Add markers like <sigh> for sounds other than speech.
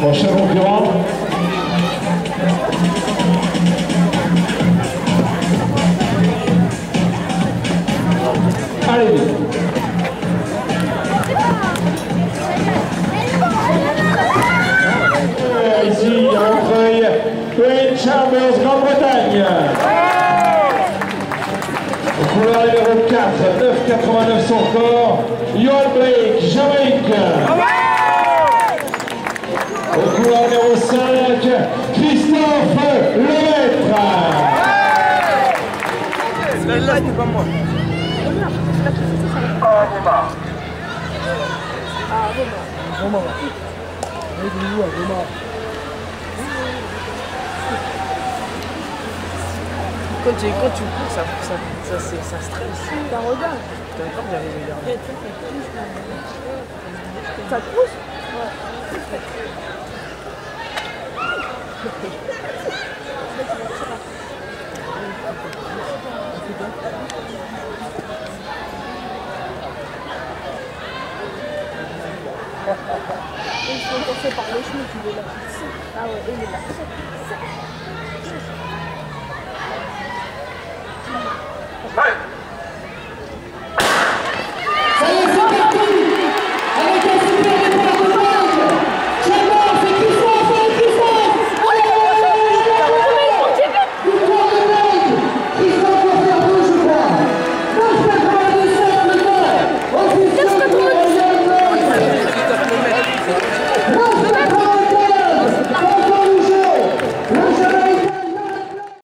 Prochain concurrent. Allez. Ici, à Montreuil, Wayne Chambers, Grande-Bretagne. Couleur numéro 4, 9,89 son corps, Yoel Blake, Jamaïque. Là, c'est pas moi. Romain. Oui, il joue à Romain. Quand tu, quand tu cours, ça, ça, ça, ça, ça stresse. T'as regarde. T'as encore bien regardé. Ça te pousse? Ouais. <laughs> ils sont passés par les cheveux, tu veux la pousser. Ah ouais, il est. Hey!